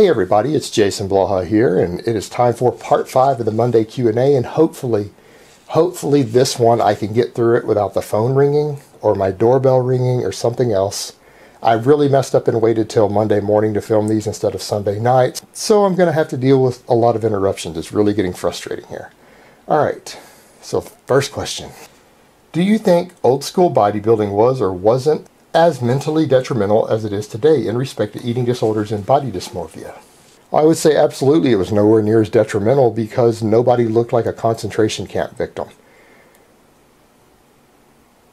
Hey everybody, it's Jason Blaha here, and it is time for part five of the Monday Q&A, and hopefully, hopefully this one I can get through it without the phone ringing or my doorbell ringing or something else. I really messed up and waited till Monday morning to film these instead of Sunday night, so I'm going to have to deal with a lot of interruptions. It's really getting frustrating here. All right, so first question. Do you think old school bodybuilding was or wasn't as mentally detrimental as it is today in respect to eating disorders and body dysmorphia? I would say absolutely it was nowhere near as detrimental because nobody looked like a concentration camp victim.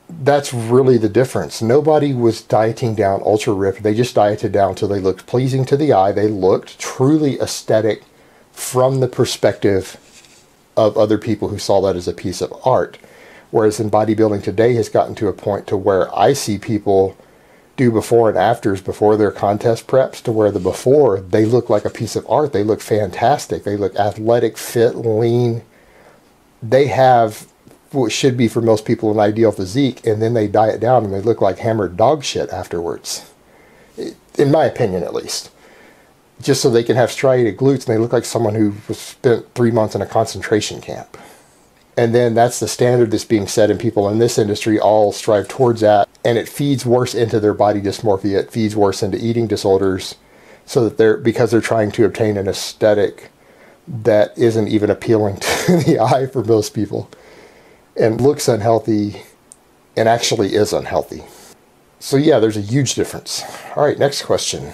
That's really the difference. Nobody was dieting down ultra ripped. They just dieted down till they looked pleasing to the eye. They looked truly aesthetic from the perspective of other people who saw that as a piece of art. Whereas in bodybuilding today has gotten to a point to where I see people do before and afters before their contest preps to where the before they look like a piece of art. They look fantastic. They look athletic, fit, lean. They have what should be for most people an ideal physique, and then they diet down and they look like hammered dog shit afterwards. In my opinion, at least. Just so they can have striated glutes and they look like someone who was spent three months in a concentration camp and then that's the standard that's being set and people in this industry all strive towards that. And it feeds worse into their body dysmorphia. It feeds worse into eating disorders so that they're because they're trying to obtain an aesthetic that isn't even appealing to the eye for most people and looks unhealthy and actually is unhealthy. So yeah there's a huge difference. All right next question.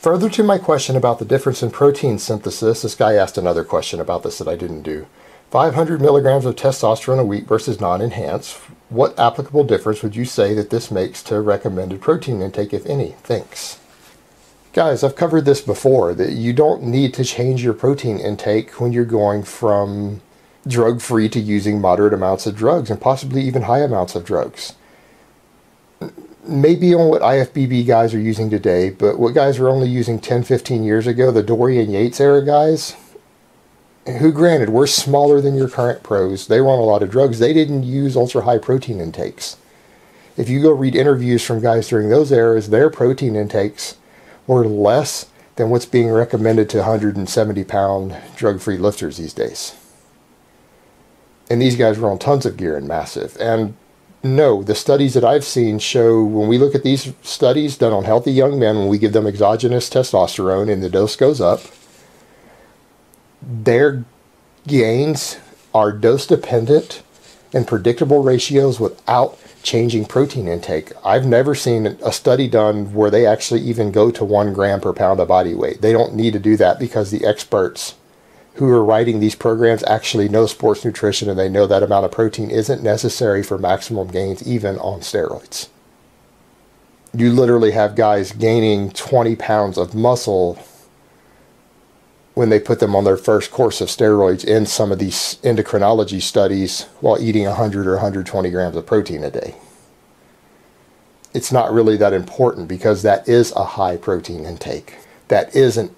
Further to my question about the difference in protein synthesis this guy asked another question about this that i didn't do 500 milligrams of testosterone a week versus non-enhanced. What applicable difference would you say that this makes to recommended protein intake, if any? Thanks. Guys, I've covered this before, that you don't need to change your protein intake when you're going from drug-free to using moderate amounts of drugs and possibly even high amounts of drugs. Maybe on what IFBB guys are using today, but what guys were only using 10, 15 years ago, the Dorian Yates era guys, who granted were smaller than your current pros. They were on a lot of drugs. They didn't use ultra high protein intakes. If you go read interviews from guys during those eras, their protein intakes were less than what's being recommended to 170 pound drug free lifters these days. And these guys were on tons of gear and massive. And no, the studies that I've seen show when we look at these studies done on healthy young men, when we give them exogenous testosterone and the dose goes up, their gains are dose dependent and predictable ratios without changing protein intake. I've never seen a study done where they actually even go to one gram per pound of body weight. They don't need to do that because the experts who are writing these programs actually know sports nutrition and they know that amount of protein isn't necessary for maximum gains even on steroids. You literally have guys gaining 20 pounds of muscle when they put them on their first course of steroids in some of these endocrinology studies while eating 100 or 120 grams of protein a day. It's not really that important because that is a high protein intake. That isn't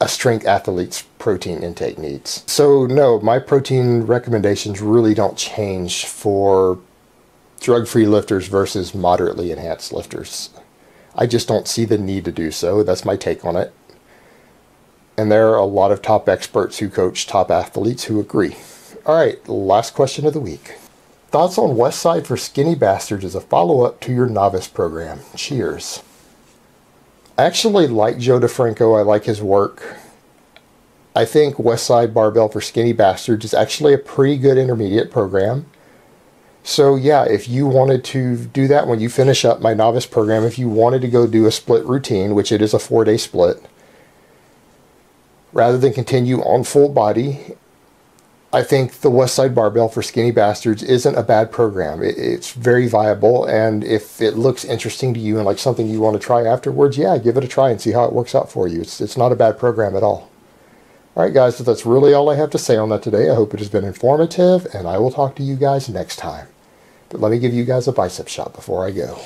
a strength athlete's protein intake needs. So no, my protein recommendations really don't change for drug-free lifters versus moderately enhanced lifters. I just don't see the need to do so. That's my take on it. And there are a lot of top experts who coach top athletes who agree. All right, last question of the week. Thoughts on Westside for Skinny Bastards as a follow up to your novice program? Cheers. I actually like Joe DeFranco. I like his work. I think Westside Barbell for Skinny Bastards is actually a pretty good intermediate program. So, yeah, if you wanted to do that when you finish up my novice program, if you wanted to go do a split routine, which it is a four day split, rather than continue on full body. I think the West Side Barbell for Skinny Bastards isn't a bad program. It, it's very viable, and if it looks interesting to you and like something you want to try afterwards, yeah, give it a try and see how it works out for you. It's, it's not a bad program at all. All right, guys, so that's really all I have to say on that today. I hope it has been informative, and I will talk to you guys next time. But let me give you guys a bicep shot before I go.